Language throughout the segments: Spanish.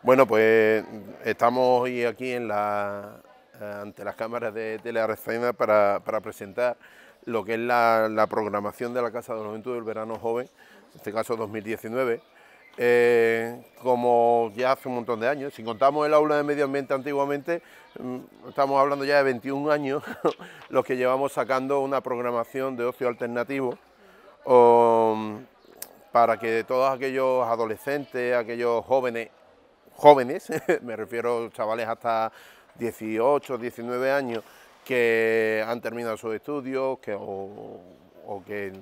Bueno, pues estamos hoy aquí en la, ante las cámaras de Telearrecena para, para presentar lo que es la, programación de la Casa de la Juventud del Verano Joven, en este caso 2019. Eh, como ya hace un montón de años, si contamos el aula de medio ambiente antiguamente, mm, estamos hablando ya de 21 años, los que llevamos sacando una programación de ocio alternativo para que todos aquellos adolescentes, aquellos jóvenes, jóvenes, me refiero a chavales hasta 18, 19 años, que han terminado sus estudios que, o, que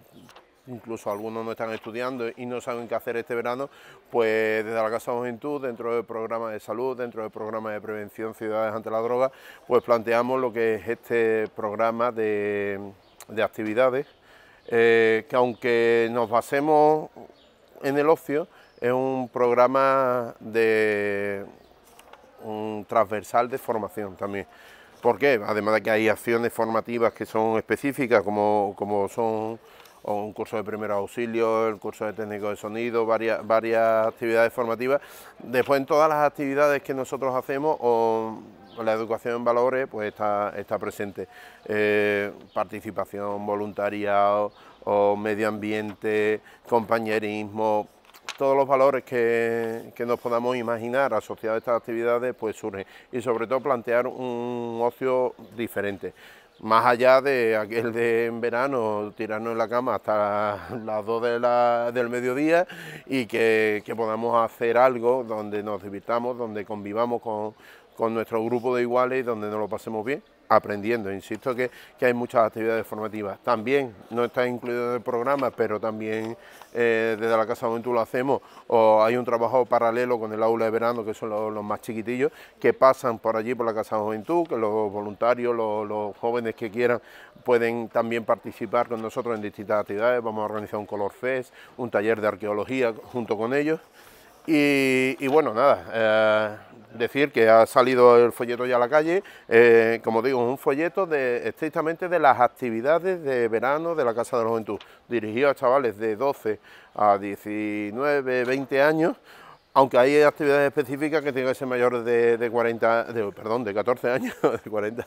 incluso algunos no están estudiando y no saben qué hacer este verano, pues desde la Casa de Juventud, dentro del programa de salud, dentro del programa de prevención Ciudades ante la Droga, pues planteamos lo que es este programa de, actividades, eh, que aunque nos basemos en el ocio, es un programa de un transversal de formación también. ¿Por qué? Además de que hay acciones formativas que son específicas, como, como son un curso de primer auxilio, el curso de técnico de sonido, varias, varias actividades formativas. Después en todas las actividades que nosotros hacemos, o la educación en valores, pues está, está presente. Eh, participación, voluntariado, o medio ambiente, compañerismo, todos los valores que, nos podamos imaginar asociados a estas actividades pues surgen y sobre todo plantear un ocio diferente. Más allá de aquel de en verano, tirarnos en la cama hasta las 2 de del mediodía y que, podamos hacer algo donde nos divirtamos, donde convivamos con, con nuestro grupo de iguales y donde nos lo pasemos bien aprendiendo. Insisto que, hay muchas actividades formativas. También no está incluido en el programa, pero también eh, desde la Casa Juventud lo hacemos, o hay un trabajo paralelo con el aula de verano, que son los, más chiquitillos, que pasan por allí, por la Casa Juventud, que los voluntarios, los, jóvenes que quieran, pueden también participar con nosotros en distintas actividades. Vamos a organizar un Color Fest, un taller de arqueología junto con ellos. Y, bueno, nada, eh, decir que ha salido el folleto ya a la calle, eh, como digo, un folleto de, estrictamente de las actividades de verano de la Casa de la Juventud, dirigido a chavales de 12 a 19, 20 años, aunque hay actividades específicas que tienen que ser mayores de, 40, de, perdón, de 14 años, de 40,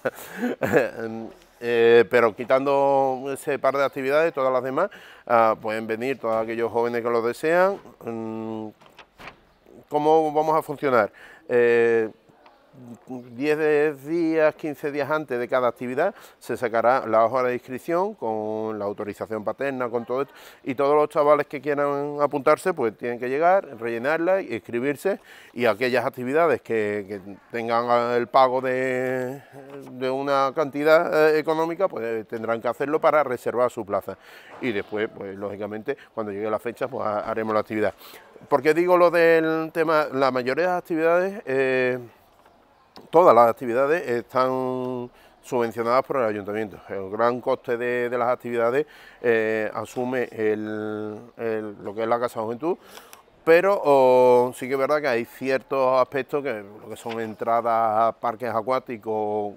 eh, pero quitando ese par de actividades, todas las demás, ah, pueden venir todos aquellos jóvenes que lo desean, mm, ¿Cómo vamos a funcionar? 10 eh, días, 15 días antes de cada actividad se sacará la hoja de inscripción con la autorización paterna, con todo esto, y todos los chavales que quieran apuntarse pues tienen que llegar, rellenarla, inscribirse y aquellas actividades que, tengan el pago de, una cantidad eh, económica pues tendrán que hacerlo para reservar su plaza y después pues lógicamente cuando llegue la fecha pues haremos la actividad. ¿Por qué digo lo del tema? La mayoría de las actividades, eh, todas las actividades están subvencionadas por el ayuntamiento. El gran coste de, las actividades eh, asume lo que es la Casa de Juventud, pero sí que es verdad que hay ciertos aspectos, que que son entradas a parques acuáticos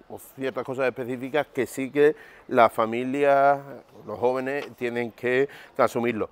o ciertas cosas específicas que sí que las familias, los jóvenes tienen que asumirlo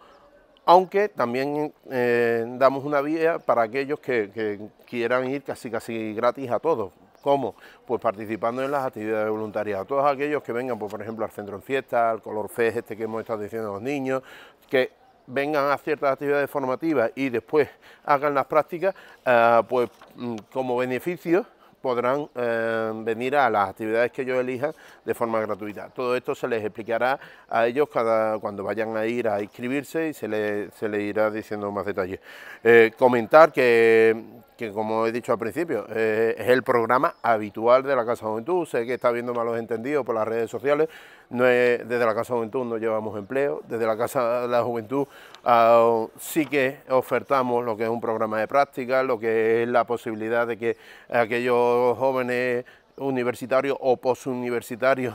aunque también eh, damos una vía para aquellos que, quieran ir casi casi gratis a todos. ¿Cómo? Pues participando en las actividades voluntarias. A todos aquellos que vengan, pues, por ejemplo, al centro en fiesta, al color fest este que hemos estado diciendo a los niños, que vengan a ciertas actividades formativas y después hagan las prácticas, eh, pues mm, como beneficio podrán eh, venir a las actividades que ellos elijan de forma gratuita. Todo esto se les explicará a ellos cada, cuando vayan a ir a inscribirse y se les se le irá diciendo más detalles. Eh, comentar que, que como he dicho al principio, eh, es el programa habitual de la Casa Juventud. Sé que está habiendo malos entendidos por las redes sociales. Desde la Casa Juventud no llevamos empleo. Desde la Casa de la Juventud ah, sí que ofertamos lo que es un programa de práctica, lo que es la posibilidad de que aquellos jóvenes universitarios o postuniversitarios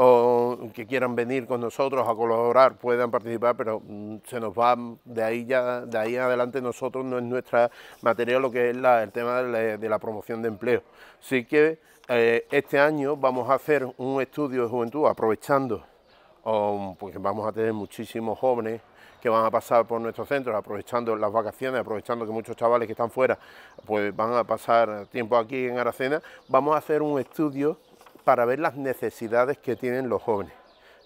o que quieran venir con nosotros a colaborar puedan participar, pero mm, se nos va de ahí ya de ahí adelante nosotros no es nuestra materia lo que es el tema de la, promoción de empleo. Así que eh, este año vamos a hacer un estudio de juventud aprovechando porque vamos a tener muchísimos jóvenes que van a pasar por nuestros centros aprovechando las vacaciones, aprovechando que muchos chavales que están fuera pues van a pasar tiempo aquí en Aracena, vamos a hacer un estudio para ver las necesidades que tienen los jóvenes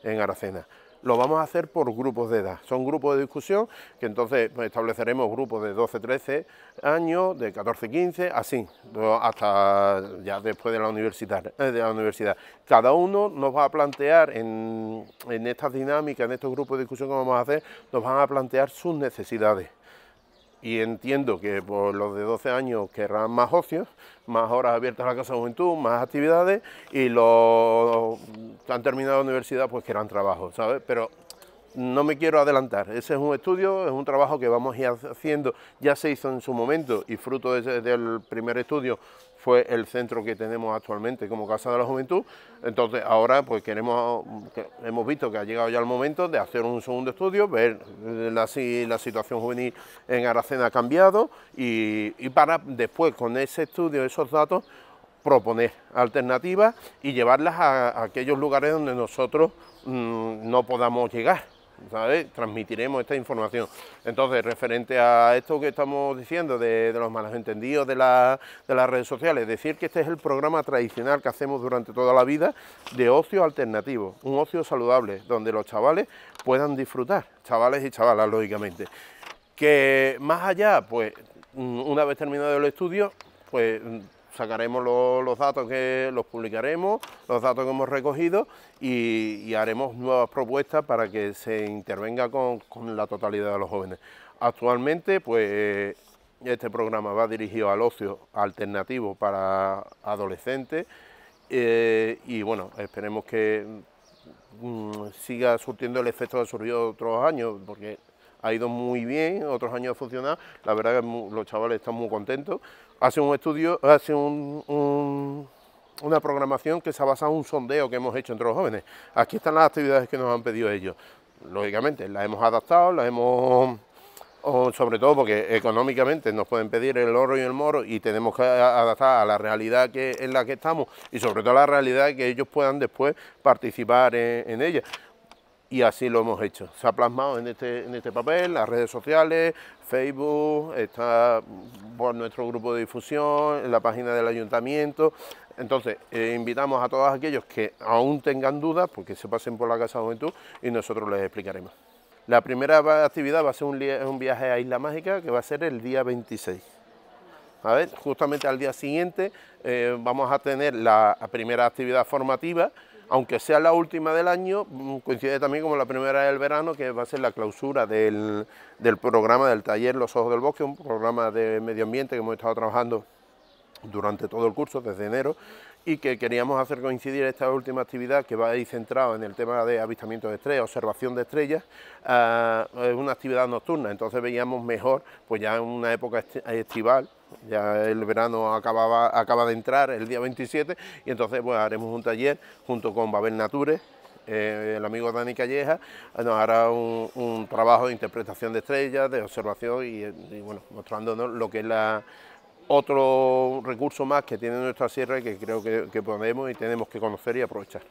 en Aracena lo vamos a hacer por grupos de edad. Son grupos de discusión que entonces pues, estableceremos grupos de 12, 13 años, de 14, 15, así, hasta ya después de la, universidad, eh, de la universidad. Cada uno nos va a plantear en, en estas dinámicas, en estos grupos de discusión que vamos a hacer, nos van a plantear sus necesidades y entiendo que por los de 12 años querrán más ocios, más horas abiertas a la Casa de Juventud, más actividades y los que han terminado la universidad pues querrán trabajo, ¿sabes? Pero no me quiero adelantar, ese es un estudio, es un trabajo que vamos a ir haciendo, ya se hizo en su momento y fruto del primer estudio fue el centro que tenemos actualmente como Casa de la Juventud. Entonces ahora pues queremos, hemos visto que ha llegado ya el momento de hacer un segundo estudio, ver si la situación juvenil en Aracena ha cambiado y, para después con ese estudio, esos datos, proponer alternativas y llevarlas a, aquellos lugares donde nosotros mm, no podamos llegar. Transmitiremos esta información. Entonces, referente a esto que estamos diciendo de, los malos entendidos de, las redes sociales, decir que este es el programa tradicional que hacemos durante toda la vida de ocio alternativo, un ocio saludable, donde los chavales puedan disfrutar, chavales y chavalas, lógicamente. Que más allá, pues, una vez terminado el estudio, pues sacaremos los datos que los publicaremos, los datos que hemos recogido y, haremos nuevas propuestas para que se intervenga con, la totalidad de los jóvenes. Actualmente, pues este programa va dirigido al ocio alternativo para adolescentes eh, y bueno, esperemos que mm, siga surtiendo el efecto que ha surgido otros años, porque ha ido muy bien, otros años ha funcionado, la verdad que los chavales están muy contentos. Hace un estudio, hace un, una programación que se ha basado en un sondeo que hemos hecho entre los jóvenes. Aquí están las actividades que nos han pedido ellos. Lógicamente, las hemos adaptado, las hemos sobre todo porque económicamente nos pueden pedir el oro y el moro y tenemos que adaptar a la realidad en la que estamos y sobre todo a la realidad que ellos puedan después participar en, en ella y así lo hemos hecho. Se ha plasmado en este, en este papel, las redes sociales, Facebook, está por nuestro grupo de difusión, la página del ayuntamiento. Entonces, eh, invitamos a todos aquellos que aún tengan dudas, porque se pasen por la Casa de Juventud y nosotros les explicaremos. La primera actividad va a ser un, viaje a Isla Mágica, que va a ser el día 26. A ver, justamente al día siguiente eh, vamos a tener la primera actividad formativa, aunque sea la última del año, mm, coincide también como la primera del verano, que va a ser la clausura del, programa del taller Los Ojos del Bosque, un programa de medio ambiente que hemos estado trabajando durante todo el curso, desde enero, y que queríamos hacer coincidir esta última actividad que va a ir centrado en el tema de avistamiento de estrellas, observación de estrellas, es una actividad nocturna, entonces veíamos mejor, pues ya en una época estival, ya el verano acababa, acaba de entrar el día 27 y entonces pues haremos un taller junto con Babel Nature, eh, el amigo Dani Calleja, nos hará un, trabajo de interpretación de estrellas, de observación y, bueno, mostrándonos lo que es la, otro recurso más que tiene nuestra sierra y que creo que podemos y tenemos que conocer y aprovechar.